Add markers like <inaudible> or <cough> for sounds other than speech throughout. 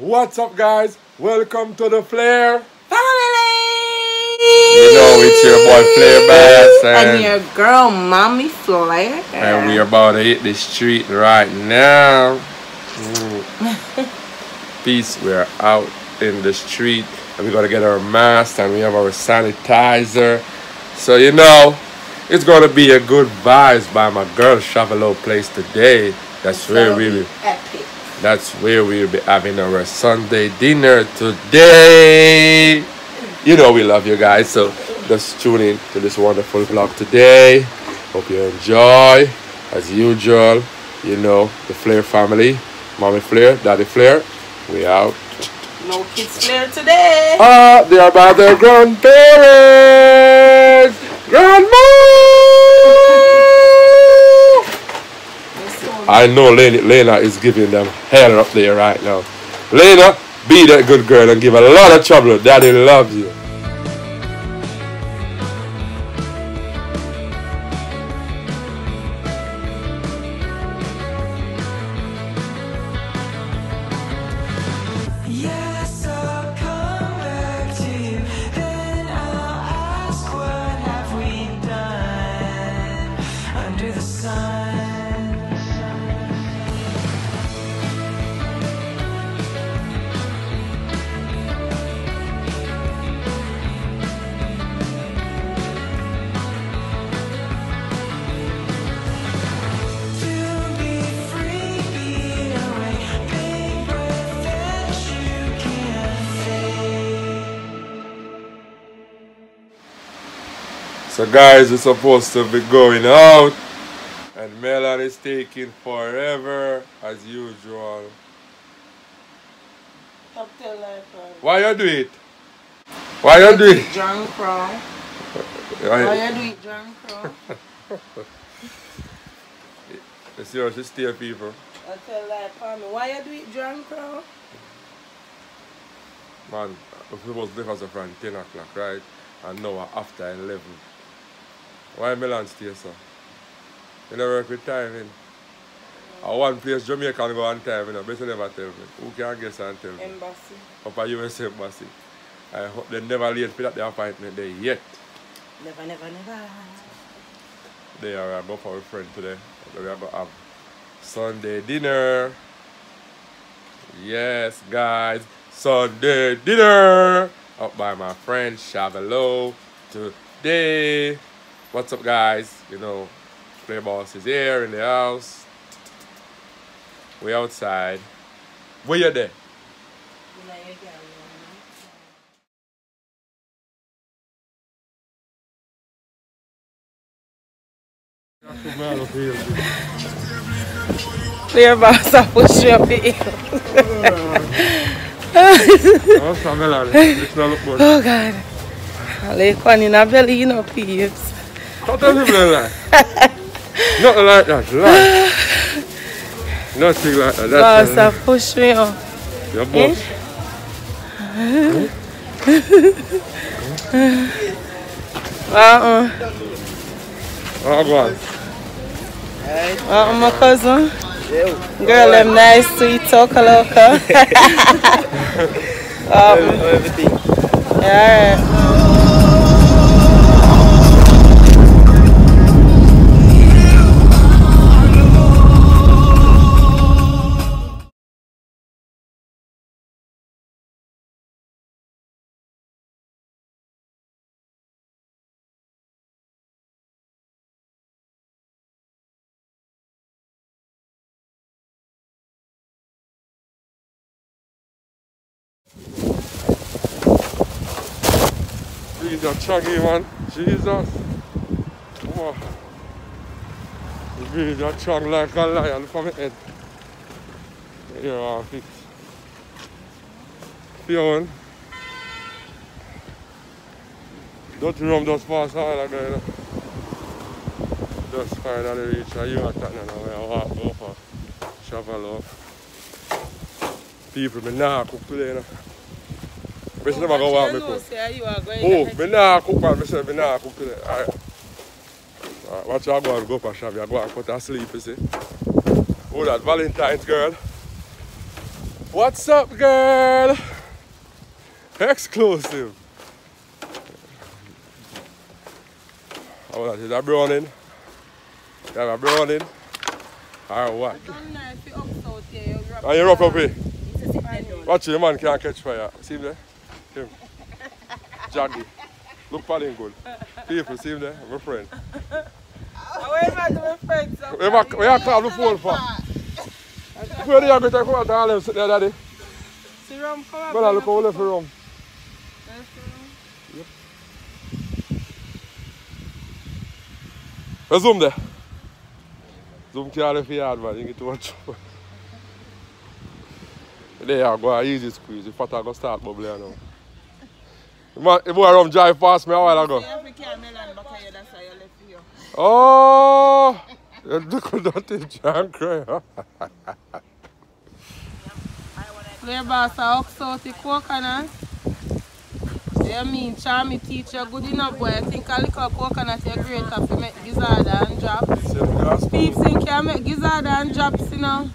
What's up, guys? Welcome to the Flare. Family! You know it's your boy Flare Bass And and, your girl, Mommy Flare. and we are about to hit the street right now. Mm. <laughs> Peace, we're out in the street and we gotta get our mask and we have our sanitizer. So you know, it's gonna be a good vibes by my girl Chavelo place today. That's where we will Epic. That's where we'll be having our Sunday dinner today. You know we love you guys, so just tune in to this wonderful vlog today. Hope you enjoy. As usual, you know, the Flare family. Mommy Flare, Daddy Flare, we out. No kids Flare today. Ah, they are by their grandparents! Grandma! I know Lena, Lena is giving them hell up there right now. Lena, be that good girl and give a lot of trouble. Daddy loves you. Yes, I'll come So guys, we're supposed to be going out. And Melon is taking forever as usual. Uh, Why you do it? Why you do it? Drunk crow. Why- you do it drunk crow? <laughs> You see how she stay people? I tell Mommy, why you do it drunk crow? Man, we're supposed to leave us from 10 o'clock, right? And now we're after 11. Why Milan stay so? You never work with timing. At one place, Jamaica can go on time, you know, you never tell me. Who can guess and tell me? Embassy. Up at US Embassy. I hope they never late for that the appointment there yet. Never, never, never. They are about for our friend today. We are going to have Sunday dinner. Yes, guys. Sunday dinner. Up by my friend Chavelo today. What's up, guys? You know, Play Boss is here in the house. We outside. Where you there? You know, you can, Clear boss, I push you up the hill. Oh God. I like one in a belly, you know, peeps. Nothing like that. Nothing like that. Lie. Nothing like that. Boss, That's I push me up. your boss. Uh-uh. Oh, go on. Uh-uh, my cousin. Girl, them nice, sweet, talk a local. <laughs> um, everything. yeah, Jesus, chuggy man. Jesus. Come on. You just chug like a lion from the head. You're off it. Feeling. Dirty rum just pass all there. Just finally reach a now. We are walk over. Shovel off. People, me nah cook. You know. But never go walk oh, me cook. Oh, me nah cook, man. Me say me nah cook today. Alright. Alright, watch you go and go for shop. You go and put her sleep, you see. Oh, that Valentine's girl. What's up, girl? Exclusive. Oh, that is ah, a browning. You have a browning. Or what? Are you rough up here? Watch it, the man can't catch fire. See him there? Him. Jaggy. Look for him good. People, see him there? My friend. Where am I to my friend? Where you call the phone for? Where do you get to come and all them sit there, daddy? See rum, come on. Well, look how left rum. Yep. Where's Zoom there? Zoom can't left yard, man. You get too much. There you go, easy squeeze. The fat go start bubbling now. Man, the boy rum drive past me a while ago. Back here, that's why you left here. Oh! Look at that thing, John cry. Clear boss, I ox out the coconut. You mean, Charmy teach you good enough, boy. I think a little coconut is great if you make gizzard and drop. Peeps think you make gizzard and drops, you know.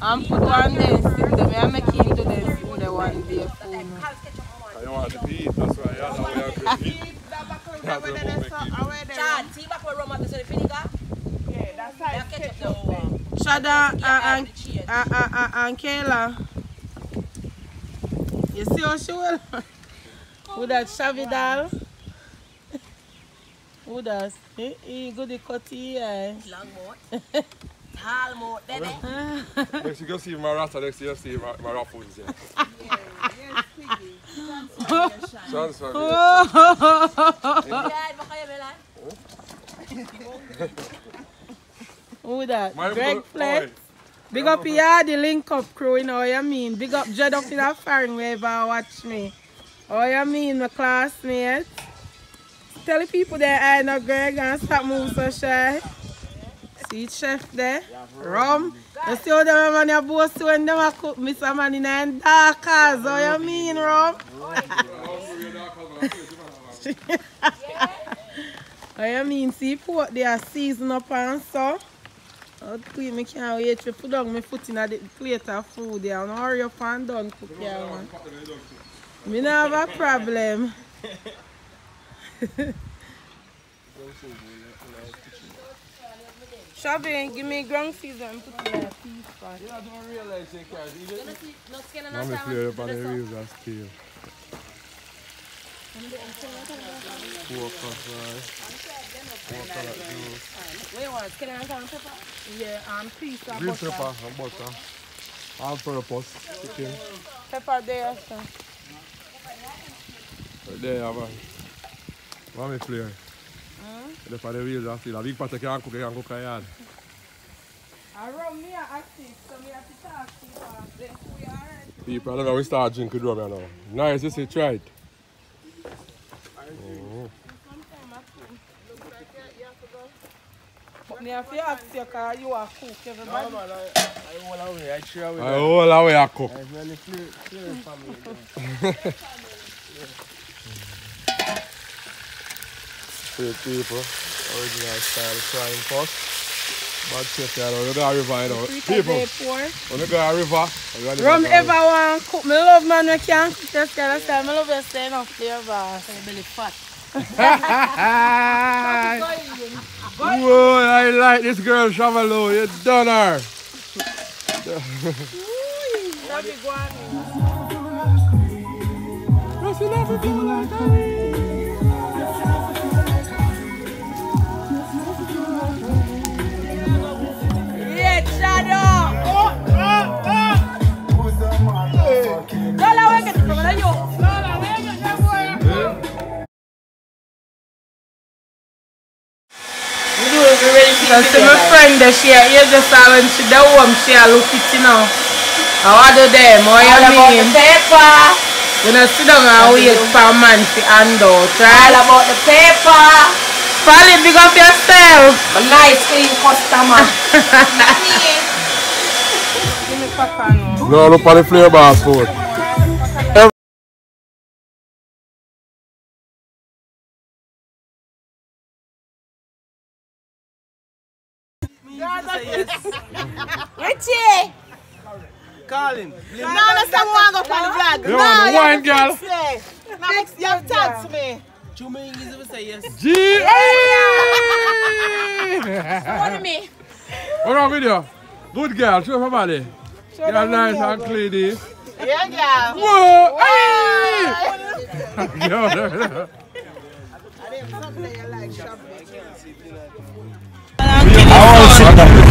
And put one and sit them. I make it into them food one day food. No. You want to eat, that's why you know we have to eat. <laughs> Chad, see back where Roma is the vinegar? Yeah, that's That ketchup now. Shada uh, and, uh, uh, and Kayla. You see how she will? <laughs> Who that Shavidal? Who that? He, he good the cut yeah. Long more. Tall more. Dede. Next you go see my rasta, next you see my, my raffles. Yeah. Chance for me. Yan, baka yung melan. Who that? My Greg Flex. Big up here, the link up crew, you know what I mean? Big up Jed up in that foreign wherever watch me. Oh, you mean, my classmates? Tell the people that I know Greg and stop moving so shy. See chef there? Rum. You see how them man are boast when them a cook me some man in a dark house. Oh, you mean, Rum? <laughs> Oh, you mean, see pork they are season up and so. Oh, quick, me can't wait to put down my foot in the plate of food there and hurry up and done cook here, man. Me no have a problem. <laughs> Shabby, give me ground season and put in um, a piece pot. No skin and Let me clear up on the wheels and steel. Four cups, right? Four color juice. What you want? Skin and salt and pepper? Yeah, and piece of Green butter. pepper and butter. All purpose chicken. Pepper there, so. Right there, yeah, man. What me flare? Mm. Look for the wheels and steel. A big pot you can cook, you can cook a yard. I run me a active, so me have to talk to you. uh, Then we alright. People, I don't know, we start drinking rum here now. Nice, you see, try it. Sometime I cook. Looks like you- you have to go. But me have to ask you, cause you are cook, everybody. I all the way I cook. Three people, original style frying pot. Bad chef here, now. you go to river, you know. People, when you go to river, you go to Rum ever want cook. Me love man we can cook this kind of style. Me love you stay enough flavor. Your belly fat. Whoa, I like this girl, Shavalo. You done her. That be guan. Yeah, friend that she here just uh, when she the home she a look it you know. I want do them, what you mean? paper. You know sit down and wait for a man to hand out, right? All about the paper. Probably big up yourself. A nice clean customer. Give me papa now. No, look for the flavor food. Richie. Call him. No, no, go on the vlog. Want the wine, girl? Now, you have tagged me. Million is if say yes. G. What me? What on video? Good girl, show her body. Girl nice and clean. Yeah, girl. Whoa! Hey! <laughs> Yo, no, no. Going